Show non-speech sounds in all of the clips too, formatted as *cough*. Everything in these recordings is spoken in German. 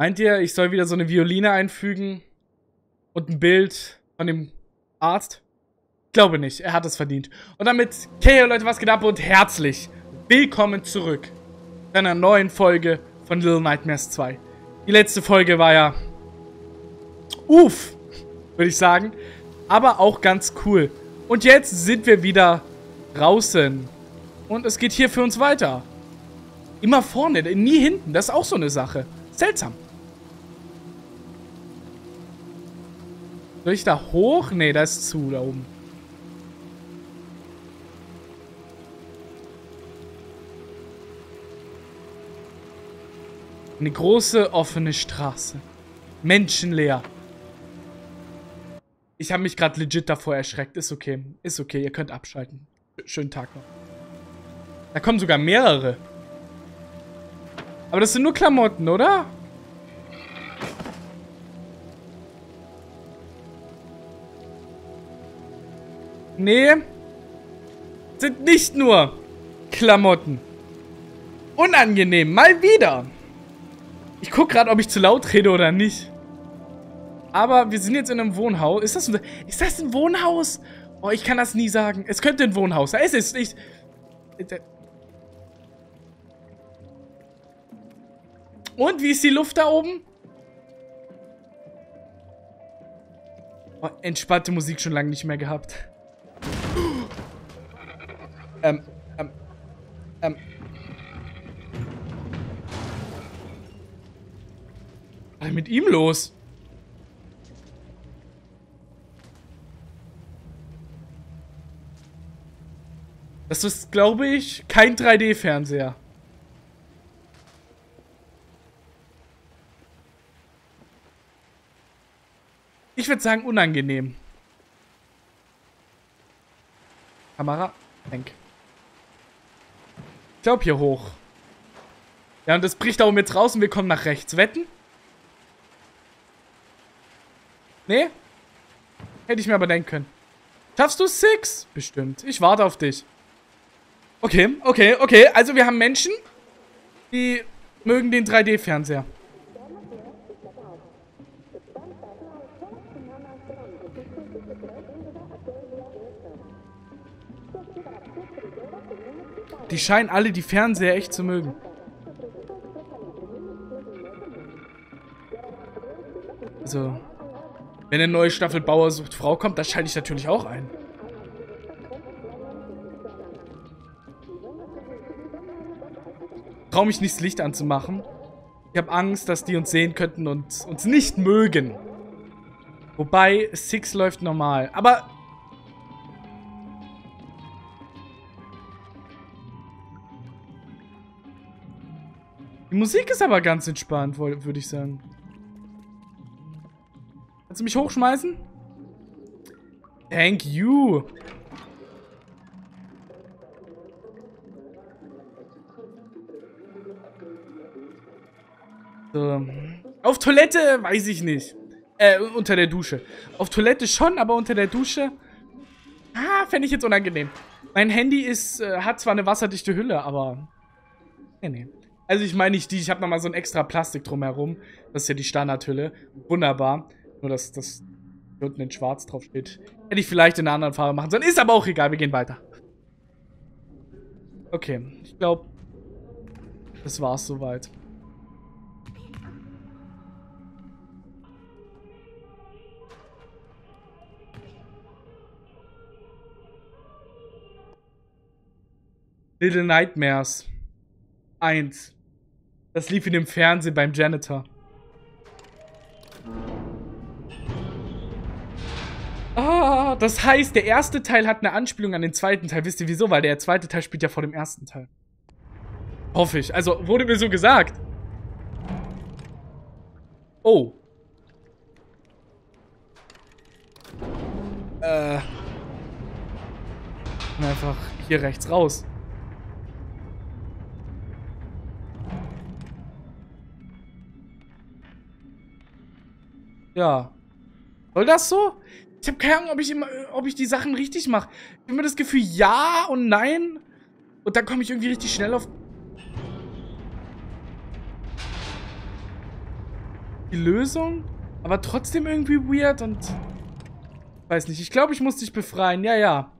Meint ihr, ich soll wieder so eine Violine einfügen? Und ein Bild von dem Arzt? Ich glaube nicht, er hat es verdient. Und damit, okay Leute, was geht ab und herzlich willkommen zurück zu einer neuen Folge von Little Nightmares 2. Die letzte Folge war ja uff, würde ich sagen, aber auch ganz cool. Und jetzt sind wir wieder draußen und es geht hier für uns weiter. Immer vorne, nie hinten, das ist auch so eine Sache. Seltsam. Soll ich da hoch? Nee, da ist zu, da oben. Eine große offene Straße. Menschenleer. Ich habe mich gerade legit davor erschreckt. Ist okay. Ist okay, ihr könnt abschalten. Schönen Tag noch. Da kommen sogar mehrere. Aber das sind nur Klamotten, oder? Nee. Sind nicht nur Klamotten. Unangenehm. Mal wieder. Ich gucke gerade, ob ich zu laut rede oder nicht. Aber wir sind jetzt in einem Wohnhaus. Ist das ein, ist das ein Wohnhaus? Oh, ich kann das nie sagen. Es könnte ein Wohnhaus sein. Es ist nicht... Und, wie ist die Luft da oben? Oh, entspannte Musik schon lange nicht mehr gehabt. Ähm, ähm, ähm. Was ist mit ihm los? Das ist, glaube ich, kein 3D-Fernseher. Ich würde sagen, unangenehm. Kamera, denk. Glaube hier hoch. Ja, und das bricht jetzt raus und wir kommen nach rechts. Wetten? Nee? Hätte ich mir aber denken können. Schaffst du Six? Bestimmt. Ich warte auf dich. Okay, okay, okay. Also wir haben Menschen, die mögen den 3D-Fernseher. Die scheinen alle die Fernseher echt zu mögen. Also, wenn eine neue Staffel Bauer sucht Frau kommt, das schalte ich natürlich auch ein. Traue mich nicht, das Licht anzumachen. Ich habe Angst, dass die uns sehen könnten und uns nicht mögen. Wobei, Six läuft normal. Aber Musik ist aber ganz entspannt, würde ich sagen. Kannst du mich hochschmeißen? Thank you. So. Auf Toilette weiß ich nicht. Äh, unter der Dusche. Auf Toilette schon, aber unter der Dusche... Ah, fände ich jetzt unangenehm. Mein Handy ist, äh, hat zwar eine wasserdichte Hülle, aber... Nee, nee. Also ich meine nicht die, ich habe nochmal so ein extra Plastik drumherum. Das ist ja die Standardhülle. Wunderbar. Nur, dass das unten in schwarz drauf steht. Hätte ich vielleicht in einer anderen Farbe machen sollen. Ist aber auch egal, wir gehen weiter. Okay, ich glaube, das war's soweit. Little Nightmares 1 das lief in dem Fernsehen beim Janitor. Ah, das heißt, der erste Teil hat eine Anspielung an den zweiten Teil. Wisst ihr wieso? Weil der zweite Teil spielt ja vor dem ersten Teil. Hoffe ich. Also, wurde mir so gesagt. Oh. Äh. Einfach hier rechts raus. Ja. Soll das so? Ich habe keine Ahnung, ob ich, immer, ob ich die Sachen richtig mache. Ich habe immer das Gefühl, ja und nein. Und dann komme ich irgendwie richtig schnell auf... die Lösung, aber trotzdem irgendwie weird und... Weiß nicht, ich glaube, ich muss dich befreien. Ja, ja.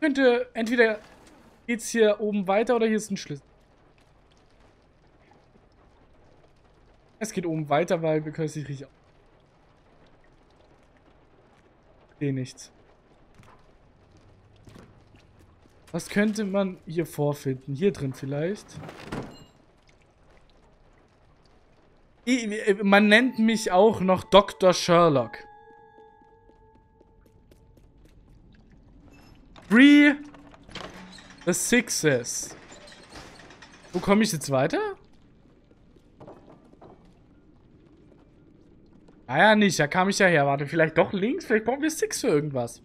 Könnte, entweder geht's hier oben weiter oder hier ist ein Schlüssel. Es geht oben weiter, weil wir können es nicht richtig... Ich sehe nichts. Was könnte man hier vorfinden? Hier drin vielleicht? Man nennt mich auch noch Dr. Sherlock. Free the Sixes. Wo komme ich jetzt weiter? Ah ja, nicht. Da kam ich ja her. Warte, vielleicht doch links? Vielleicht brauchen wir Six für irgendwas.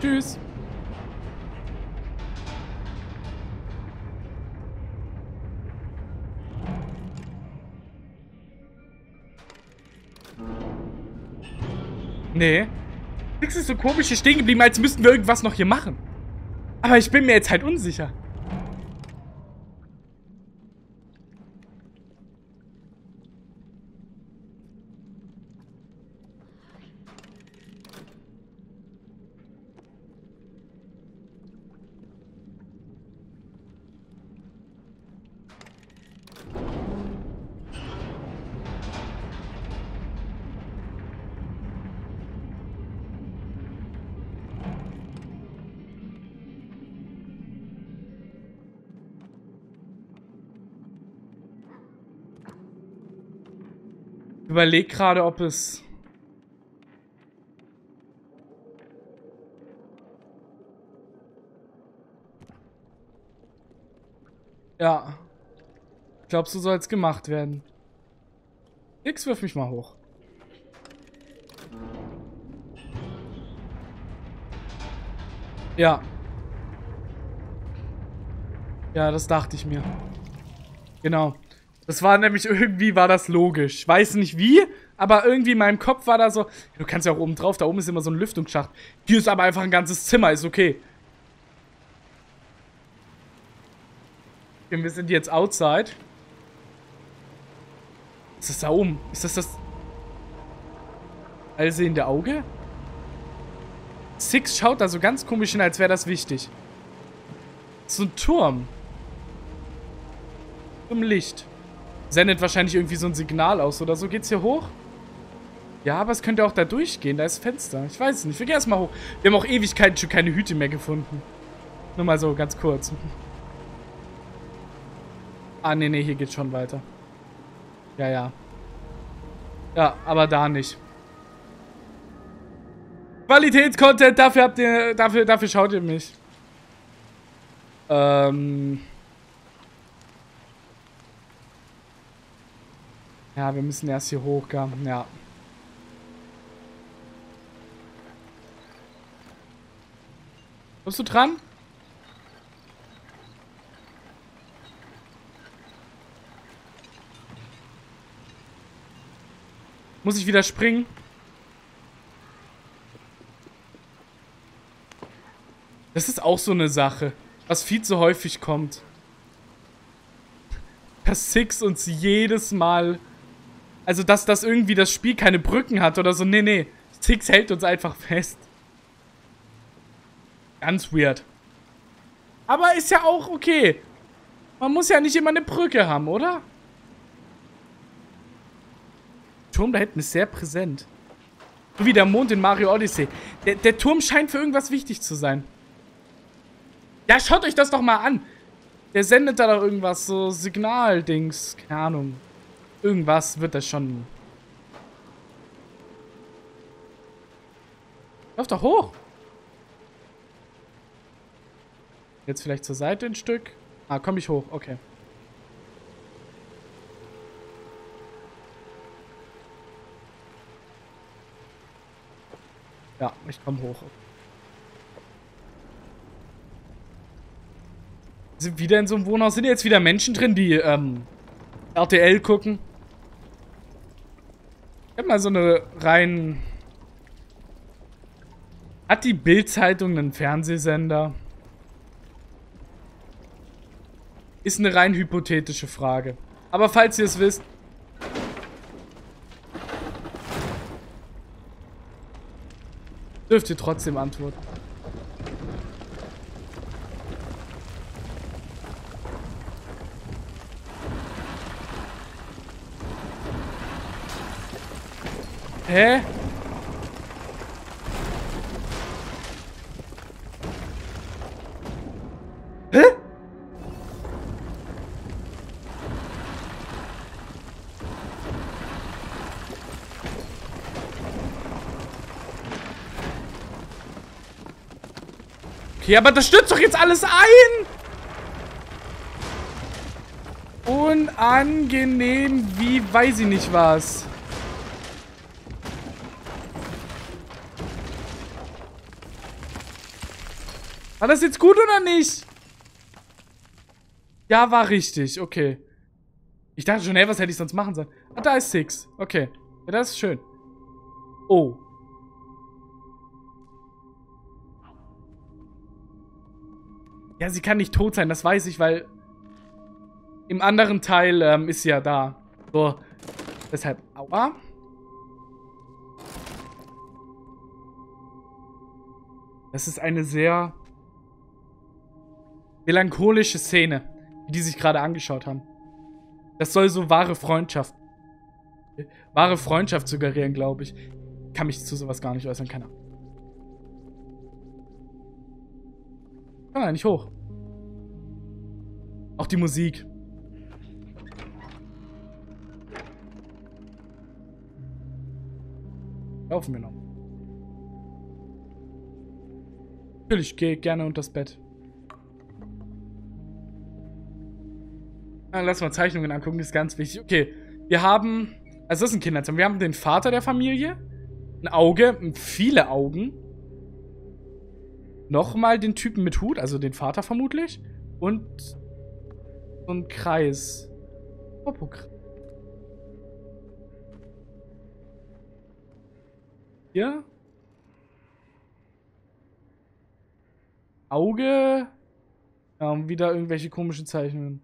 Tschüss. Nee. Nix ist so komisch hier stehen geblieben, als müssten wir irgendwas noch hier machen. Aber ich bin mir jetzt halt unsicher. Überlege gerade, ob es... Ja. Ich glaube, so soll es gemacht werden. X, wirf mich mal hoch. Ja. Ja, das dachte ich mir. Genau. Das war nämlich irgendwie, war das logisch. Weiß nicht wie, aber irgendwie in meinem Kopf war da so, du kannst ja auch oben drauf, da oben ist immer so ein Lüftungsschacht. Hier ist aber einfach ein ganzes Zimmer, ist okay. wir sind jetzt outside. Ist das da oben? Ist das das allsehende Auge? Six schaut da so ganz komisch hin, als wäre das wichtig. So ein Turm. Im Licht sendet wahrscheinlich irgendwie so ein Signal aus oder so. Geht's hier hoch? Ja, aber es könnte auch da durchgehen. Da ist Fenster. Ich weiß es nicht. Wir gehen erstmal hoch. Wir haben auch Ewigkeiten schon keine Hüte mehr gefunden. Nur mal so, ganz kurz. Ah, nee, nee, hier geht's schon weiter. Ja, ja. Ja, aber da nicht. Qualitätscontent, dafür habt ihr, dafür, dafür schaut ihr mich. Ähm... Ja, wir müssen erst hier hoch, gell? Ja. Bist du dran? Muss ich wieder springen? Das ist auch so eine Sache, was viel zu häufig kommt. Dass Six uns jedes Mal also, dass das irgendwie das Spiel keine Brücken hat oder so. Nee, nee. Six hält uns einfach fest. Ganz weird. Aber ist ja auch okay. Man muss ja nicht immer eine Brücke haben, oder? Der Turm da hinten ist sehr präsent. So wie der Mond in Mario Odyssey. Der, der Turm scheint für irgendwas wichtig zu sein. Ja, schaut euch das doch mal an. Der sendet da doch irgendwas, so Signaldings. Keine Ahnung. Irgendwas wird das schon... Lauf doch hoch! Jetzt vielleicht zur Seite ein Stück. Ah, komm ich hoch. Okay. Ja, ich komme hoch. Sind wieder in so einem Wohnhaus. Sind jetzt wieder Menschen drin, die ähm, RTL gucken? Ich hab mal so eine rein... Hat die Bild-Zeitung einen Fernsehsender? Ist eine rein hypothetische Frage. Aber falls ihr es wisst... Dürft ihr trotzdem antworten. Hä? Okay, aber das stürzt doch jetzt alles ein! Unangenehm, wie weiß ich nicht was. War das jetzt gut oder nicht? Ja, war richtig. Okay. Ich dachte schon, hey, was hätte ich sonst machen sollen? Ah, da ist Six. Okay. Ja, das ist schön. Oh. Ja, sie kann nicht tot sein, das weiß ich, weil im anderen Teil ähm, ist sie ja da. So, deshalb, aua. Das ist eine sehr melancholische Szene, die sich gerade angeschaut haben. Das soll so wahre Freundschaft. Wahre Freundschaft suggerieren, glaube ich. Kann mich zu sowas gar nicht äußern, keiner. Kann ja nicht hoch. Auch die Musik. Laufen wir noch. Natürlich gehe gerne unter das Bett. Lass mal Zeichnungen angucken, das ist ganz wichtig. Okay, wir haben, also das ist ein Kinderzimmer. Wir haben den Vater der Familie, ein Auge, viele Augen. Nochmal den Typen mit Hut, also den Vater vermutlich. Und so ein Kreis. Popokreis. Hier. Auge. Ja, und wieder irgendwelche komischen Zeichnungen.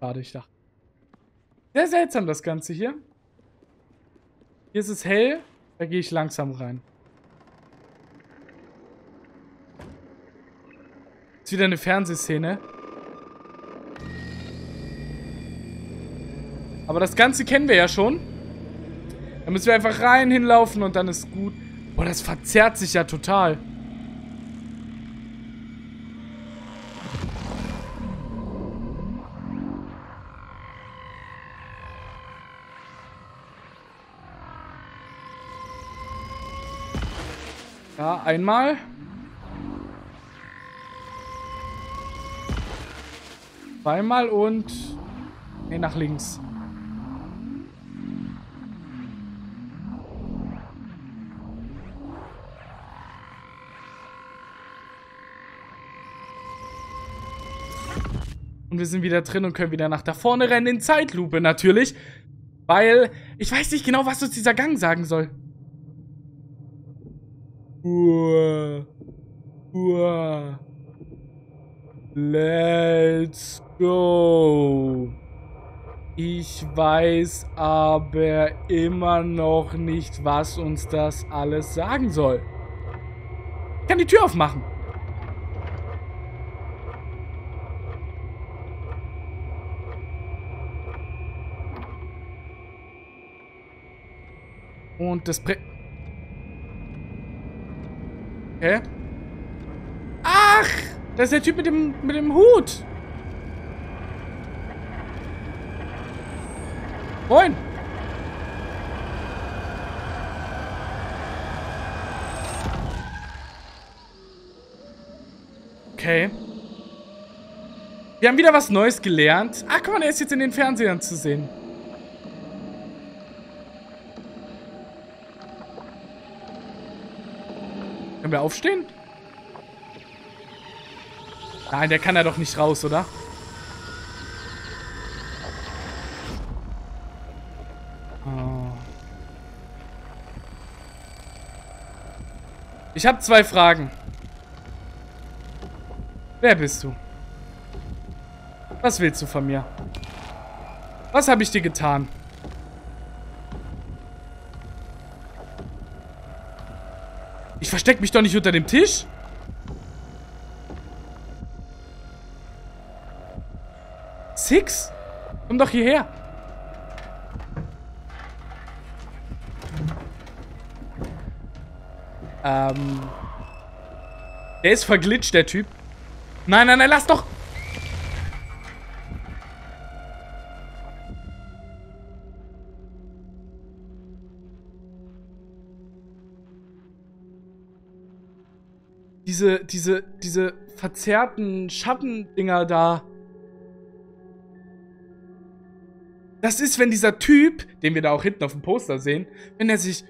Schade, ich dachte. Sehr seltsam das Ganze hier. Hier ist es hell. Da gehe ich langsam rein. Ist wieder eine Fernsehszene. Aber das Ganze kennen wir ja schon. Da müssen wir einfach rein hinlaufen und dann ist gut. Boah, das verzerrt sich ja total. Ja, einmal. Zweimal und... Ne, nach links. Und wir sind wieder drin und können wieder nach da vorne rennen in Zeitlupe natürlich. Weil ich weiß nicht genau, was uns dieser Gang sagen soll. Uah. Uah. Let's go. Ich weiß aber immer noch nicht, was uns das alles sagen soll. Ich kann die Tür aufmachen. Und das... Prä Hä? Ach! Das ist der Typ mit dem, mit dem Hut. Moin. Okay. Wir haben wieder was Neues gelernt. Ach, guck mal, der ist jetzt in den Fernsehern zu sehen. Können wir aufstehen? Nein, der kann ja doch nicht raus, oder? Oh. Ich habe zwei Fragen. Wer bist du? Was willst du von mir? Was habe ich dir getan? Ich verstecke mich doch nicht unter dem Tisch. Six? Komm doch hierher. Ähm. Der ist verglitscht, der Typ. Nein, nein, nein, lass doch. Diese, diese, diese verzerrten Schattendinger da. Das ist, wenn dieser Typ, den wir da auch hinten auf dem Poster sehen, wenn er sich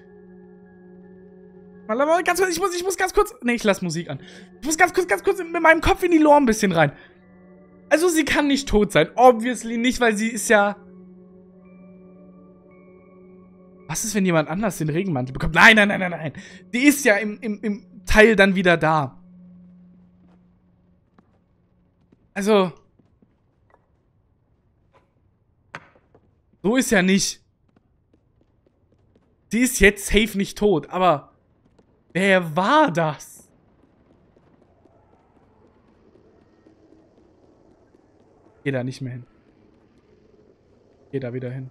ganz kurz, ich muss, ich muss ganz kurz. Ne, ich lass Musik an. Ich muss ganz kurz, ganz kurz mit meinem Kopf in die Lore ein bisschen rein. Also sie kann nicht tot sein. Obviously nicht, weil sie ist ja. Was ist, wenn jemand anders den Regenmantel bekommt? Nein, nein, nein, nein, nein. Die ist ja im, im, im Teil dann wieder da. Also. So ist ja nicht. Die ist jetzt safe nicht tot, aber Wer war das? Geh da nicht mehr hin. Geh da wieder hin.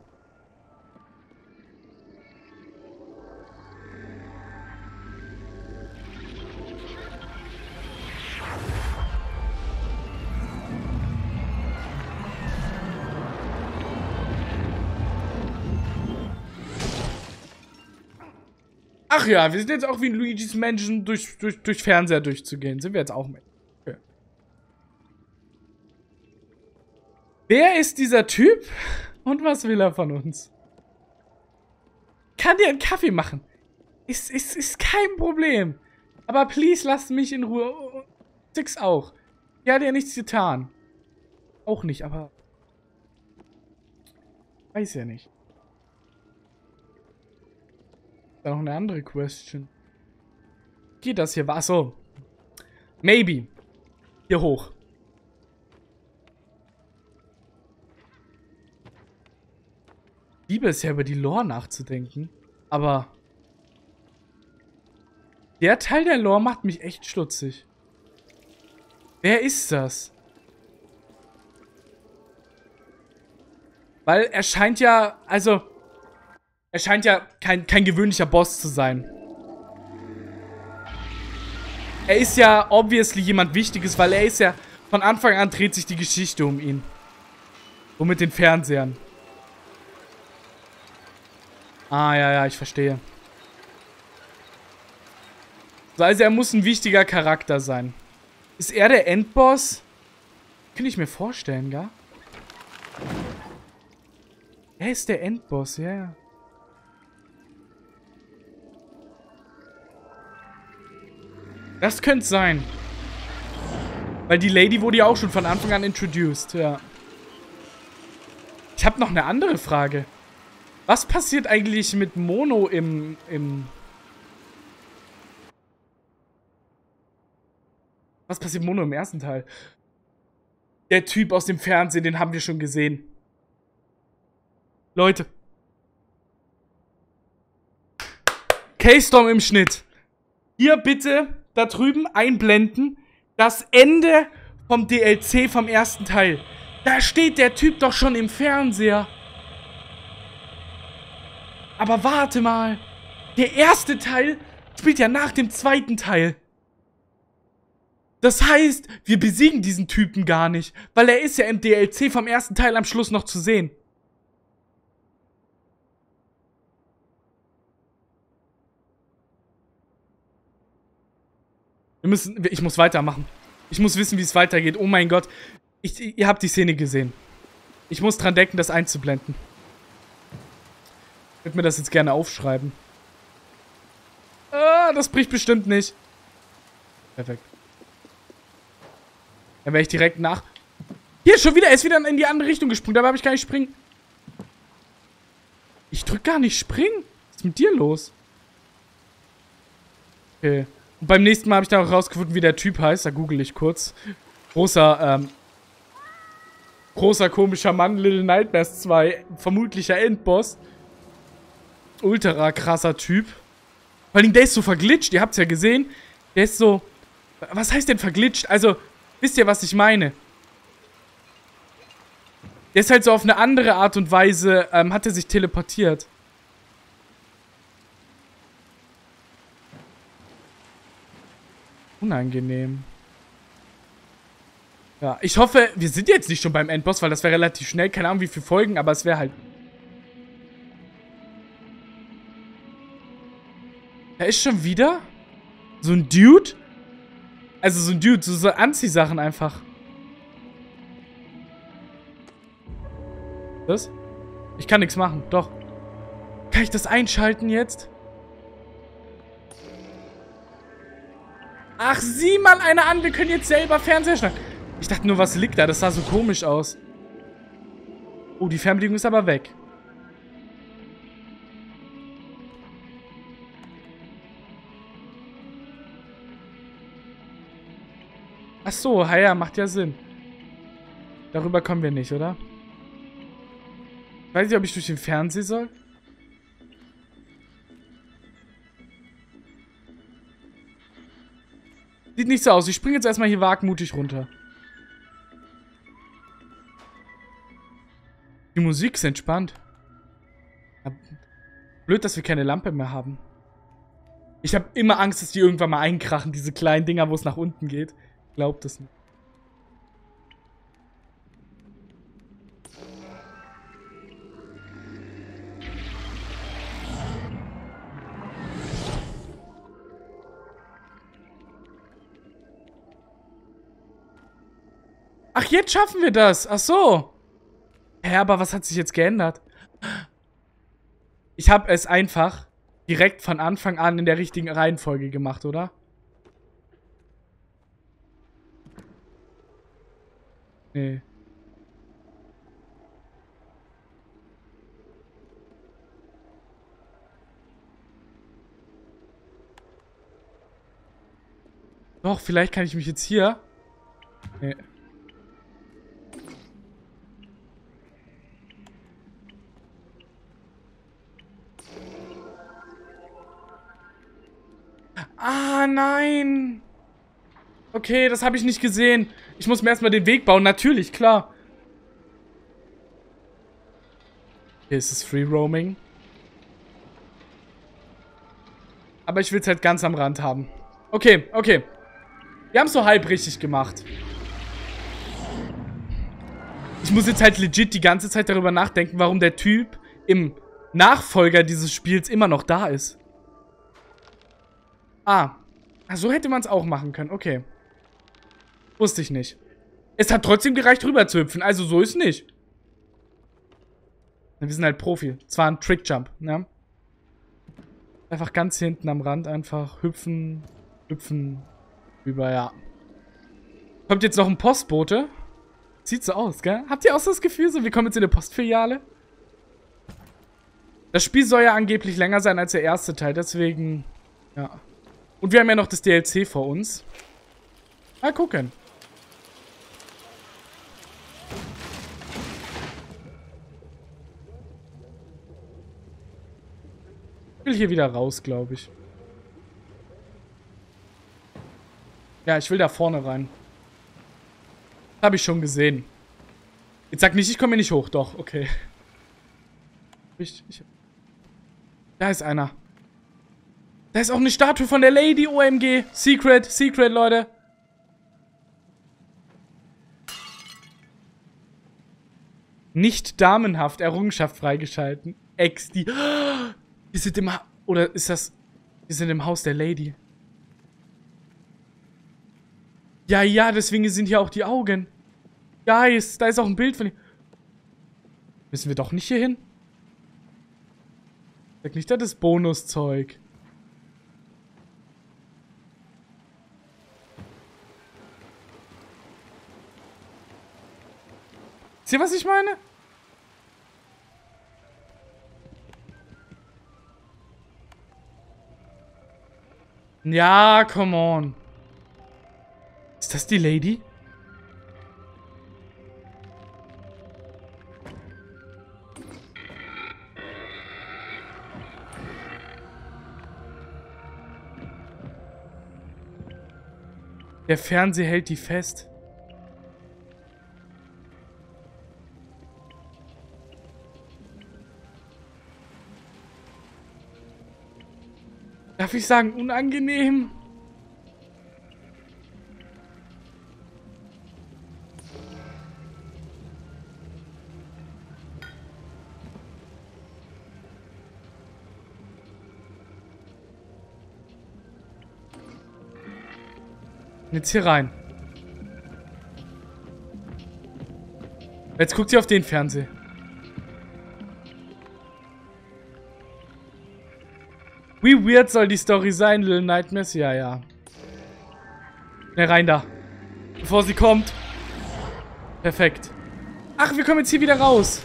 Ach ja, wir sind jetzt auch wie in Luigi's Mansion durch, durch, durch Fernseher durchzugehen. Sind wir jetzt auch mit. Okay. Wer ist dieser Typ? Und was will er von uns? Kann dir einen Kaffee machen. Ist, ist, ist kein Problem. Aber please lasst mich in Ruhe. Six auch. Die hat ja nichts getan. Auch nicht, aber... Weiß ja nicht. Da noch eine andere Question. Geht das hier? Achso. Maybe. Hier hoch. Liebe es ja, über die Lore nachzudenken. Aber... Der Teil der Lore macht mich echt stutzig. Wer ist das? Weil er scheint ja... Also... Er scheint ja kein, kein gewöhnlicher Boss zu sein. Er ist ja obviously jemand Wichtiges, weil er ist ja... Von Anfang an dreht sich die Geschichte um ihn. Und mit den Fernsehern. Ah, ja, ja, ich verstehe. Also er muss ein wichtiger Charakter sein. Ist er der Endboss? Könnte ich mir vorstellen, gar. Er ist der Endboss, ja, ja. Das könnte sein. Weil die Lady wurde ja auch schon von Anfang an introduced, ja. Ich habe noch eine andere Frage. Was passiert eigentlich mit Mono im, im... Was passiert Mono im ersten Teil? Der Typ aus dem Fernsehen, den haben wir schon gesehen. Leute. K-Storm im Schnitt. Hier bitte da drüben einblenden. Das Ende vom DLC vom ersten Teil. Da steht der Typ doch schon im Fernseher. Aber warte mal. Der erste Teil spielt ja nach dem zweiten Teil. Das heißt, wir besiegen diesen Typen gar nicht, weil er ist ja im DLC vom ersten Teil am Schluss noch zu sehen. Wir müssen, ich muss weitermachen. Ich muss wissen, wie es weitergeht. Oh mein Gott. Ich, ihr habt die Szene gesehen. Ich muss dran denken, das einzublenden. Ich würde mir das jetzt gerne aufschreiben. Ah, das bricht bestimmt nicht. Perfekt. Dann wäre ich direkt nach... Hier, schon wieder. Er ist wieder in die andere Richtung gesprungen. Dabei habe ich gar nicht springen. Ich drück gar nicht springen. Was ist mit dir los? Okay. Beim nächsten Mal habe ich dann auch rausgefunden, wie der Typ heißt. Da google ich kurz. Großer, ähm... Großer, komischer Mann, Little Nightmares 2. Vermutlicher Endboss. Ultra krasser Typ. Vor allem, der ist so verglitscht. Ihr habt es ja gesehen. Der ist so... Was heißt denn verglitscht? Also, wisst ihr, was ich meine? Der ist halt so auf eine andere Art und Weise, ähm, hat er sich teleportiert. Unangenehm. Ja, ich hoffe, wir sind jetzt nicht schon beim Endboss, weil das wäre relativ schnell. Keine Ahnung, wie viele Folgen, aber es wäre halt... Da ist schon wieder so ein Dude. Also so ein Dude, so, so Anziehsachen einfach. Was? Ich kann nichts machen, doch. Kann ich das einschalten jetzt? Ach, sieh mal einer an, wir können jetzt selber Fernseher schneiden. Ich dachte nur, was liegt da? Das sah so komisch aus. Oh, die Fernbedienung ist aber weg. Ach so, ja, macht ja Sinn. Darüber kommen wir nicht, oder? Weiß nicht, ob ich durch den Fernseher soll. Sieht nicht so aus. Ich springe jetzt erstmal hier wagmutig runter. Die Musik ist entspannt. Blöd, dass wir keine Lampe mehr haben. Ich habe immer Angst, dass die irgendwann mal einkrachen, diese kleinen Dinger, wo es nach unten geht. Glaubt es nicht. Jetzt schaffen wir das. Ach so. Hä, aber was hat sich jetzt geändert? Ich habe es einfach direkt von Anfang an in der richtigen Reihenfolge gemacht, oder? Nee. Doch, vielleicht kann ich mich jetzt hier... Nee. Ah, nein. Okay, das habe ich nicht gesehen. Ich muss mir erstmal den Weg bauen. Natürlich, klar. Hier ist es Free Roaming. Aber ich will es halt ganz am Rand haben. Okay, okay. Wir haben es so halb richtig gemacht. Ich muss jetzt halt legit die ganze Zeit darüber nachdenken, warum der Typ im Nachfolger dieses Spiels immer noch da ist. Ah. So hätte man es auch machen können. Okay. Wusste ich nicht. Es hat trotzdem gereicht, rüber zu hüpfen. Also so ist nicht. Wir sind halt Profi. Zwar ein Trickjump, ne? Einfach ganz hinten am Rand einfach hüpfen, hüpfen, über, ja. Kommt jetzt noch ein Postbote. Sieht so aus, gell? Habt ihr auch so das Gefühl, so wir kommen jetzt in eine Postfiliale? Das Spiel soll ja angeblich länger sein als der erste Teil, deswegen, ja. Und wir haben ja noch das DLC vor uns. Mal gucken. Ich will hier wieder raus, glaube ich. Ja, ich will da vorne rein. Habe ich schon gesehen. Jetzt sag nicht, ich komme hier nicht hoch. Doch, okay. Ich, ich, da ist einer. Da ist auch eine Statue von der Lady OMG. Secret, Secret, Leute. Nicht damenhaft Errungenschaft freigeschalten. Ex, die... *gasps* Wir sind im... Ha Oder ist das... Wir sind im Haus der Lady. Ja, ja, deswegen sind hier auch die Augen. Guys, da ist auch ein Bild von. Müssen wir doch nicht hier hin? Sag nicht, das ist Bonuszeug. Wisst ihr, was ich meine? Ja, come on. Ist das die Lady? Der Fernseher hält die fest. Darf ich sagen, unangenehm? Jetzt hier rein. Jetzt guckt sie auf den Fernseher. Wie weird soll die Story sein, Little Nightmares? Ja, ja. Ne, rein da. Bevor sie kommt. Perfekt. Ach, wir kommen jetzt hier wieder raus.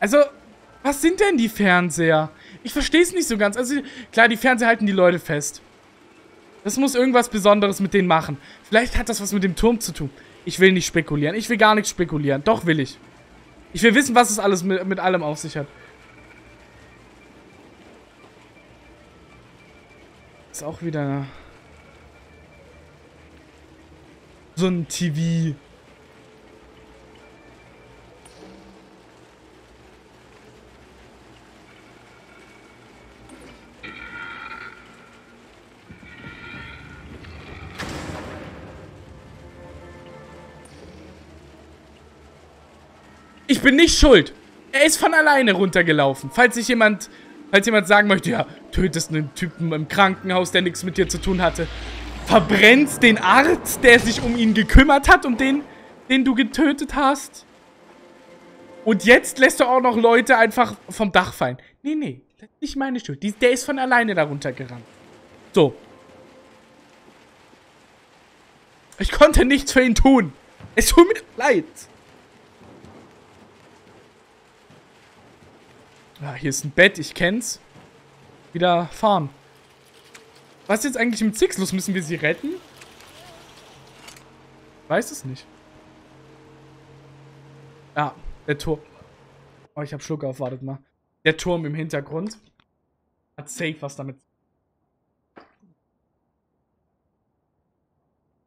Also, was sind denn die Fernseher? Ich verstehe es nicht so ganz. Also, klar, die Fernseher halten die Leute fest. Das muss irgendwas Besonderes mit denen machen. Vielleicht hat das was mit dem Turm zu tun. Ich will nicht spekulieren. Ich will gar nichts spekulieren. Doch will ich. Ich will wissen, was es alles mit, mit allem auf sich hat. Ist auch wieder so ein TV. Ich bin nicht schuld. Er ist von alleine runtergelaufen. Falls sich jemand, falls jemand sagen möchte, ja, tötest einen Typen im Krankenhaus, der nichts mit dir zu tun hatte. Verbrennst den Arzt, der sich um ihn gekümmert hat, um den, den du getötet hast. Und jetzt lässt du auch noch Leute einfach vom Dach fallen. Nee, nee, das ist nicht meine Schuld. Der ist von alleine darunter gerannt. So. Ich konnte nichts für ihn tun. Es tut mir leid. Ja, hier ist ein Bett, ich kenn's. Wieder fahren. Was ist jetzt eigentlich mit Six los? Müssen wir sie retten? Weiß es nicht. Ja, der Turm. Oh, ich hab Schluck auf, wartet mal. Der Turm im Hintergrund. Hat safe was damit.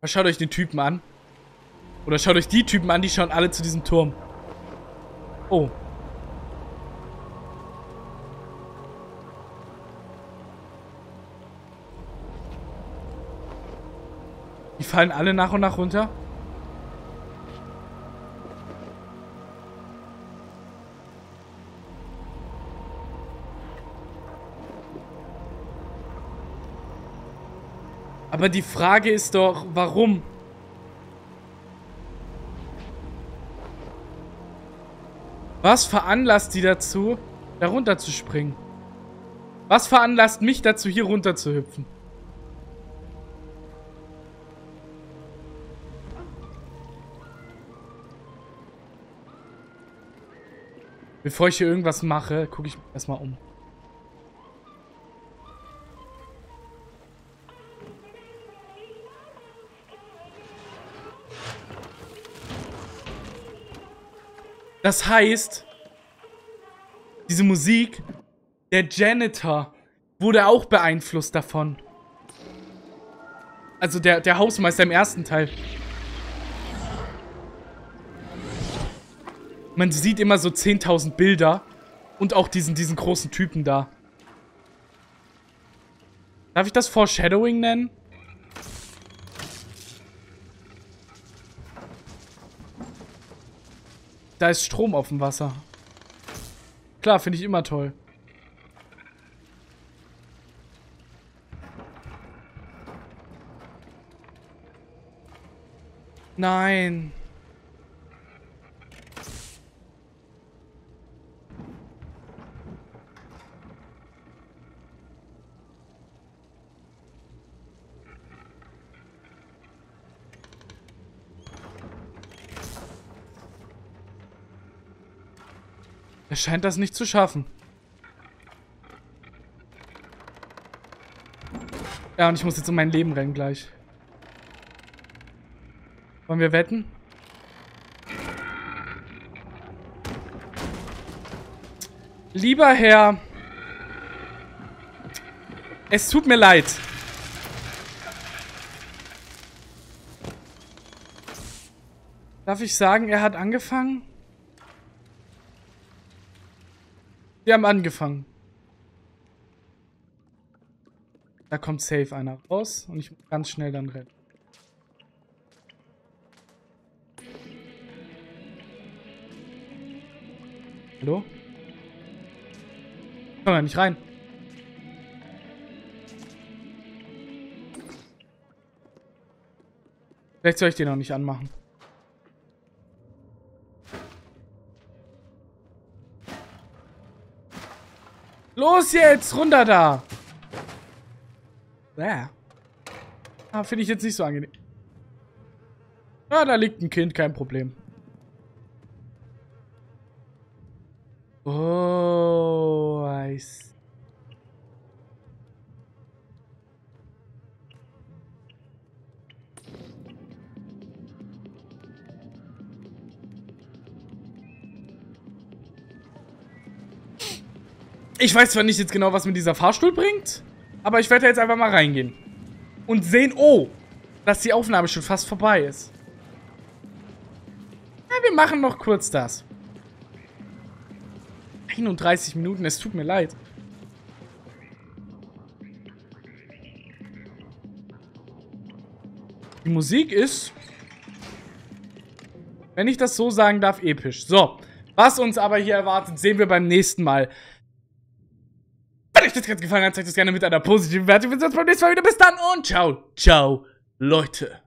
Schaut euch den Typen an. Oder schaut euch die Typen an, die schauen alle zu diesem Turm. Oh, fallen alle nach und nach runter? Aber die Frage ist doch, warum? Was veranlasst die dazu, da runter zu springen? Was veranlasst mich dazu, hier runter zu hüpfen? Bevor ich hier irgendwas mache, gucke ich erstmal um. Das heißt, diese Musik, der Janitor wurde auch beeinflusst davon. Also der, der Hausmeister im ersten Teil. Man sieht immer so 10.000 Bilder. Und auch diesen, diesen großen Typen da. Darf ich das Foreshadowing nennen? Da ist Strom auf dem Wasser. Klar, finde ich immer toll. Nein. Er scheint das nicht zu schaffen. Ja, und ich muss jetzt um mein Leben rennen gleich. Wollen wir wetten? Lieber Herr... Es tut mir leid. Darf ich sagen, er hat angefangen? Wir haben angefangen. Da kommt safe einer raus und ich muss ganz schnell dann rennen. Hallo? Komm da nicht rein. Vielleicht soll ich den noch nicht anmachen. Los jetzt, runter da. Ja. Ah, finde ich jetzt nicht so angenehm. Ja, da liegt ein Kind, kein Problem. Oh, weiß. Ich weiß zwar nicht jetzt genau, was mir dieser Fahrstuhl bringt, aber ich werde jetzt einfach mal reingehen. Und sehen, oh, dass die Aufnahme schon fast vorbei ist. Ja, wir machen noch kurz das. 31 Minuten, es tut mir leid. Die Musik ist, wenn ich das so sagen darf, episch. So, was uns aber hier erwartet, sehen wir beim nächsten Mal. Euch das Ganze gefallen hat, zeigt es gerne mit einer positiven Wertung. Wir sehen uns beim nächsten Mal wieder. Bis dann und ciao, ciao, Leute.